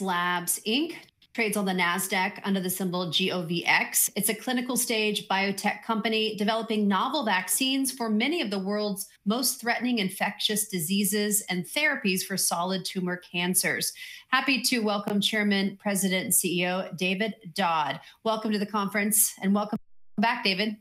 Labs Inc. trades on the NASDAQ under the symbol GOVX. It's a clinical stage biotech company developing novel vaccines for many of the world's most threatening infectious diseases and therapies for solid tumor cancers. Happy to welcome Chairman, President, and CEO David Dodd. Welcome to the conference and welcome back, David.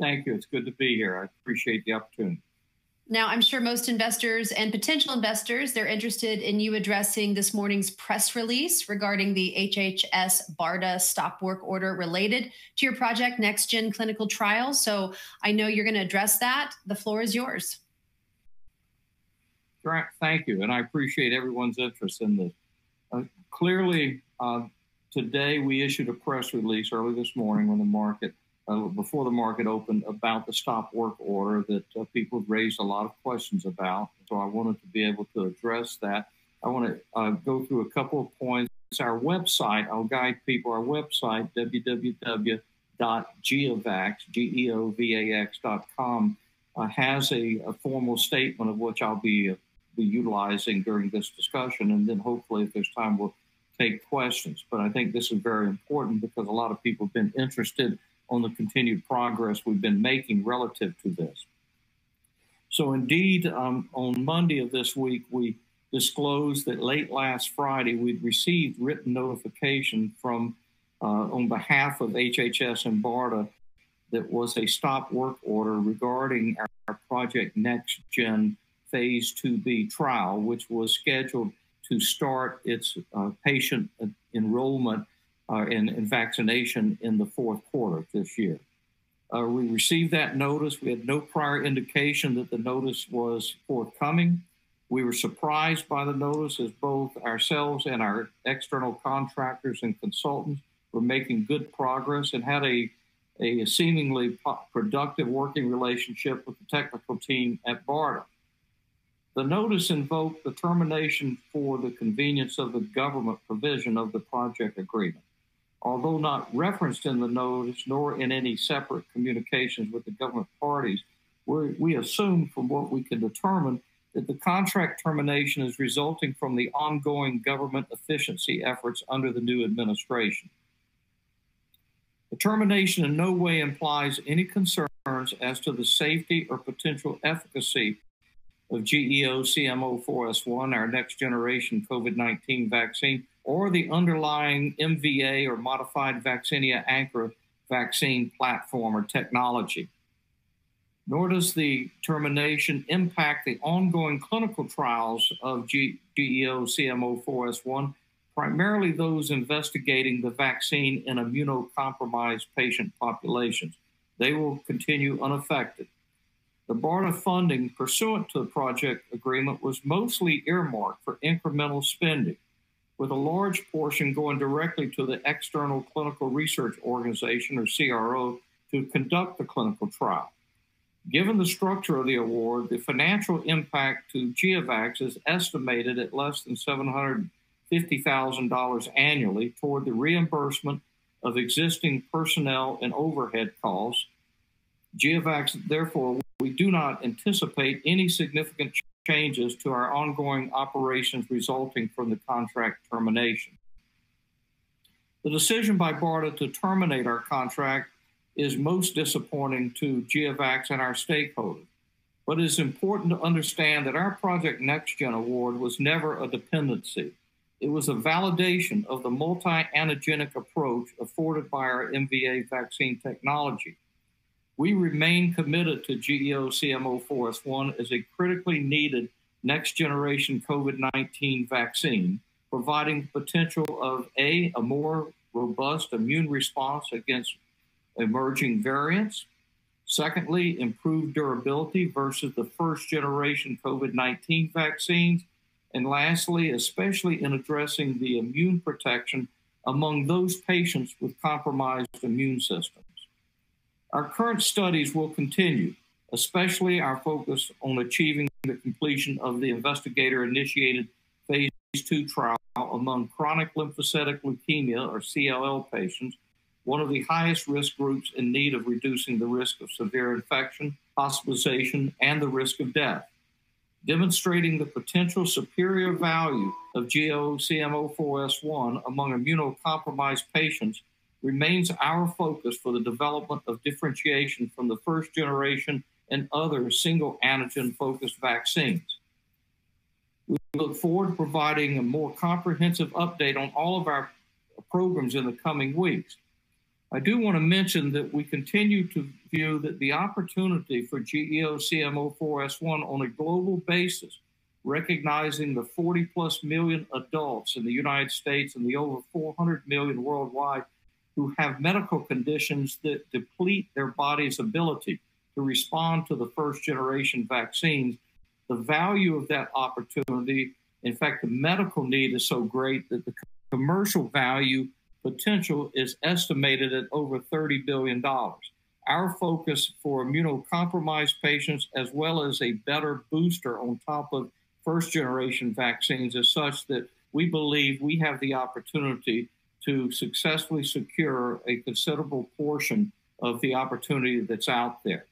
Thank you. It's good to be here. I appreciate the opportunity. Now, I'm sure most investors and potential investors, they're interested in you addressing this morning's press release regarding the HHS BARDA stop work order related to your project, Next Gen Clinical Trials. So I know you're going to address that. The floor is yours. Thank you. And I appreciate everyone's interest in this. Uh, clearly, uh, today we issued a press release early this morning when the market uh, before the market opened about the stop work order that uh, people have raised a lot of questions about. So I wanted to be able to address that. I want to uh, go through a couple of points. Our website, I'll guide people, our website, www.geovax, uh, has a, a, formal statement of which I'll be, uh, be utilizing during this discussion. And then hopefully, if there's time, we'll take questions. But I think this is very important because a lot of people have been interested on the continued progress we've been making relative to this. So, indeed, um, on Monday of this week, we disclosed that late last Friday we'd received written notification from, uh, on behalf of HHS and BARDA, that was a stop work order regarding our, our Project Next Gen Phase 2B trial, which was scheduled to start its uh, patient enrollment uh, in, in, vaccination in the fourth quarter of this year. Uh, we received that notice. We had no prior indication that the notice was forthcoming. We were surprised by the notice as both ourselves and our external contractors and consultants were making good progress and had a, a seemingly productive working relationship with the technical team at BARDA. The notice invoked the termination for the convenience of the government provision of the project agreement although not referenced in the notice nor in any separate communications with the government parties, we assume from what we can determine that the contract termination is resulting from the ongoing government efficiency efforts under the new administration. The termination in no way implies any concerns as to the safety or potential efficacy of GEO CM04S1, our next generation COVID 19 vaccine, or the underlying MVA or modified Vaccinia Ankara vaccine platform or technology. Nor does the termination impact the ongoing clinical trials of GEO CM04S1, primarily those investigating the vaccine in immunocompromised patient populations. They will continue unaffected. The BARDA funding pursuant to the project agreement was mostly earmarked for incremental spending with a large portion going directly to the External Clinical Research Organization, or CRO, to conduct the clinical trial. Given the structure of the award, the financial impact to GeoVax is estimated at less than $750,000 annually toward the reimbursement of existing personnel and overhead costs. GeoVax, therefore, we do not anticipate any significant changes to our ongoing operations resulting from the contract termination. The decision by BARDA to terminate our contract is most disappointing to GeoVax and our stakeholders. But it is important to understand that our Project NextGen award was never a dependency. It was a validation of the multi antigenic approach afforded by our MVA vaccine technology. We remain committed to GEO CM04S1 as a critically needed next generation COVID 19 vaccine, providing potential of A, a more robust immune response against emerging variants. Secondly, improved durability versus the first generation COVID 19 vaccines. And lastly, especially in addressing the immune protection among those patients with compromised immune systems. Our current studies will continue, especially our focus on achieving the completion of the investigator initiated phase two trial among chronic lymphocytic leukemia or CLL patients, one of the highest risk groups in need of reducing the risk of severe infection, hospitalization, and the risk of death. demonstrating the potential superior value of GEO-CM04S1 among immunocompromised patients remains our focus for the development of differentiation from the first generation and other single antigen focused vaccines. We look forward to providing a more comprehensive update on all of our programs in the coming weeks. I do want to mention that we continue to view that the opportunity for GEO-CM04S1 on a global basis, recognizing the 40 plus million adults in the United States and the over 400 million worldwide who have medical conditions that deplete their body's ability to respond to the first generation vaccines, the value of that opportunity, in fact, the medical need is so great that the commercial value potential is estimated at over $30 billion. Our focus for immunocompromised patients, as well as a better booster on top of first generation vaccines, is such that we believe we have the opportunity to successfully secure a considerable portion of the opportunity that's out there.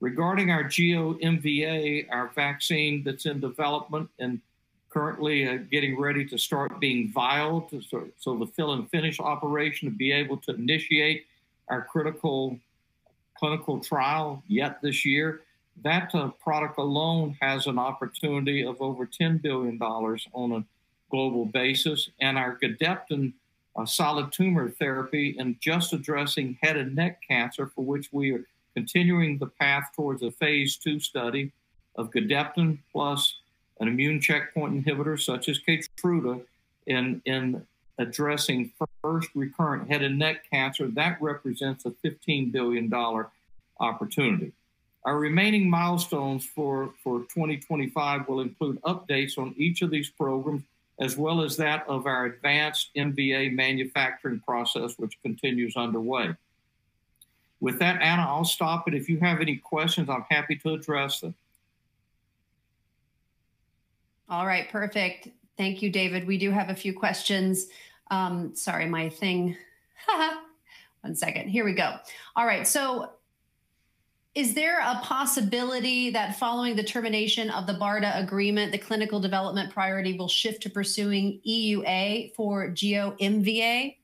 Regarding our GEO-MVA, our vaccine that's in development and currently uh, getting ready to start being vialed, so, so the fill and finish operation to be able to initiate our critical clinical trial yet this year. That uh, product alone has an opportunity of over $10 billion on a global basis. And our Gedeptin uh, solid tumor therapy and just addressing head and neck cancer, for which we are continuing the path towards a phase two study of Gedeptin plus an immune checkpoint inhibitor such as Keytruda in, in addressing first recurrent head and neck cancer, that represents a $15 billion opportunity. Our remaining milestones for, for 2025 will include updates on each of these programs, as well as that of our advanced MVA manufacturing process, which continues underway. With that, Anna, I'll stop it. If you have any questions, I'm happy to address them. All right, perfect. Thank you, David. We do have a few questions. Um, sorry, my thing. One second. Here we go. All right. So, is there a possibility that following the termination of the BARDA agreement, the clinical development priority will shift to pursuing EUA for GEO-MVA?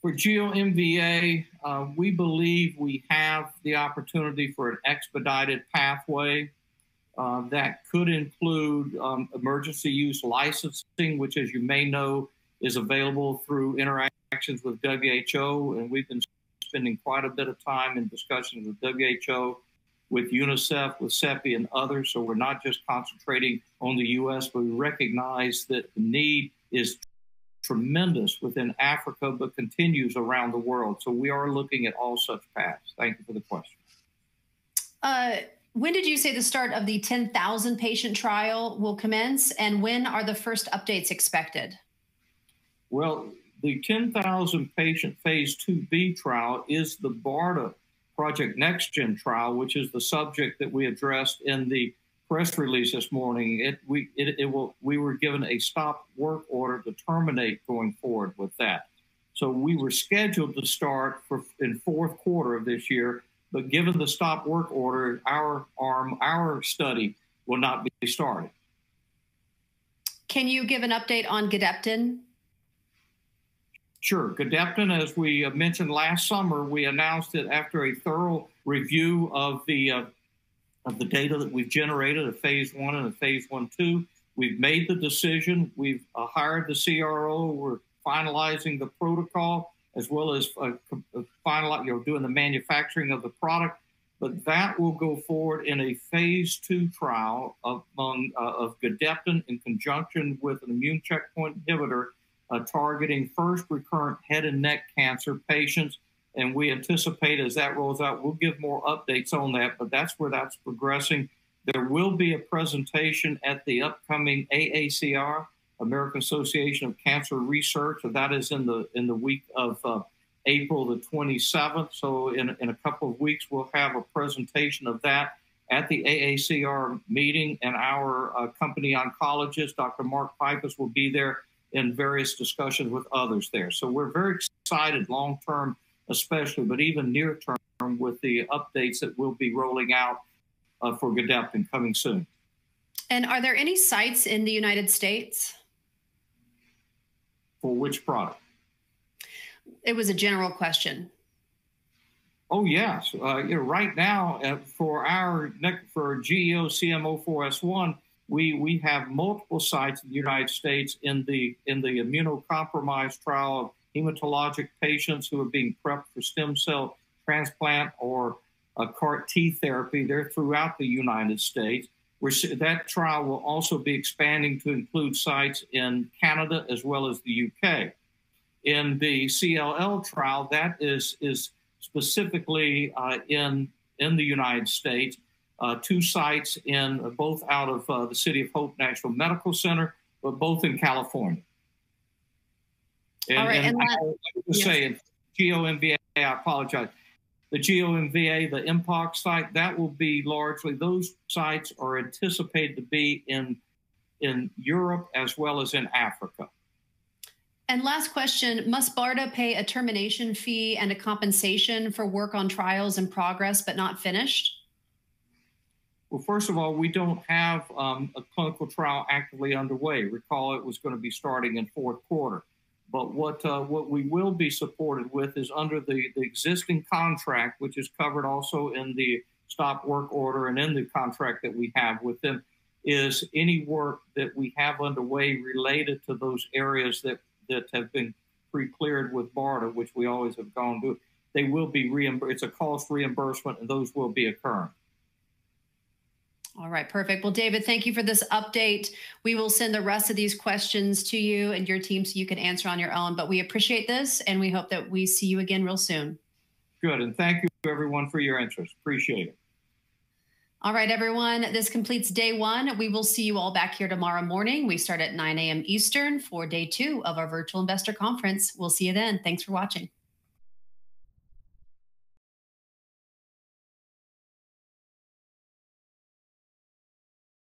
For GEO-MVA, uh, we believe we have the opportunity for an expedited pathway uh, that could include um, emergency use licensing, which, as you may know, is available through interactions with WHO. And we've been spending quite a bit of time in discussions with WHO, with UNICEF, with CEPI, and others. So we're not just concentrating on the U.S., but we recognize that the need is tremendous within Africa, but continues around the world. So we are looking at all such paths. Thank you for the question. Uh, when did you say the start of the 10,000 patient trial will commence, and when are the first updates expected? Well, the 10,000 patient phase 2B trial is the BARDA Project NextGen trial, which is the subject that we addressed in the press release this morning. It, we, it, it will, we were given a stop work order to terminate going forward with that. So we were scheduled to start for, in fourth quarter of this year but given the stop work order, our arm, our study will not be started. Can you give an update on Gedeptin? Sure. Gedeptin, as we mentioned last summer, we announced that after a thorough review of the uh, of the data that we've generated, a phase one and a phase one two, we've made the decision. We've uh, hired the CRO. We're finalizing the protocol as well as uh, uh, final, you know, doing the manufacturing of the product. But that will go forward in a phase two trial among uh, of Gedeptin in conjunction with an immune checkpoint inhibitor uh, targeting first recurrent head and neck cancer patients. And we anticipate as that rolls out, we'll give more updates on that. But that's where that's progressing. There will be a presentation at the upcoming AACR American Association of Cancer Research. And that is in the in the week of uh, April the 27th. So in, in a couple of weeks, we'll have a presentation of that at the AACR meeting, and our uh, company oncologist, Dr. Mark Pipas, will be there in various discussions with others there. So we're very excited, long term especially, but even near term with the updates that we'll be rolling out uh, for Gedeptin coming soon. And are there any sites in the United States? For which product? It was a general question. Oh yes, uh, you know, right now uh, for our for GEO CM04S1, we we have multiple sites in the United States in the in the immunocompromised trial of hematologic patients who are being prepped for stem cell transplant or a CAR T therapy. They're throughout the United States. We're, that trial will also be expanding to include sites in Canada as well as the UK. In the CLL trial, that is is specifically uh, in in the United States. Uh, two sites in uh, both out of uh, the City of Hope National Medical Center, but both in California. And, All right, and, and I, I was yes. saying, GEO-MVA, I apologize. The GEO-MVA, the MPOX site, that will be largely, those sites are anticipated to be in, in Europe as well as in Africa. And last question Must BARDA pay a termination fee and a compensation for work on trials in progress but not finished? Well, first of all, we don't have um, a clinical trial actively underway. Recall it was going to be starting in fourth quarter. But what uh, what we will be supported with is under the, the existing contract, which is covered also in the stop work order and in the contract that we have with them, is any work that we have underway related to those areas that that have been pre-cleared with BARDA, which we always have gone to. They will be reimbursed. It's a cost reimbursement, and those will be occurring. All right, perfect. Well, David, thank you for this update. We will send the rest of these questions to you and your team so you can answer on your own. But we appreciate this and we hope that we see you again real soon. Good. And thank you, everyone, for your interest. Appreciate it. All right, everyone. This completes day one. We will see you all back here tomorrow morning. We start at 9 a.m. Eastern for day two of our virtual investor conference. We'll see you then. Thanks for watching.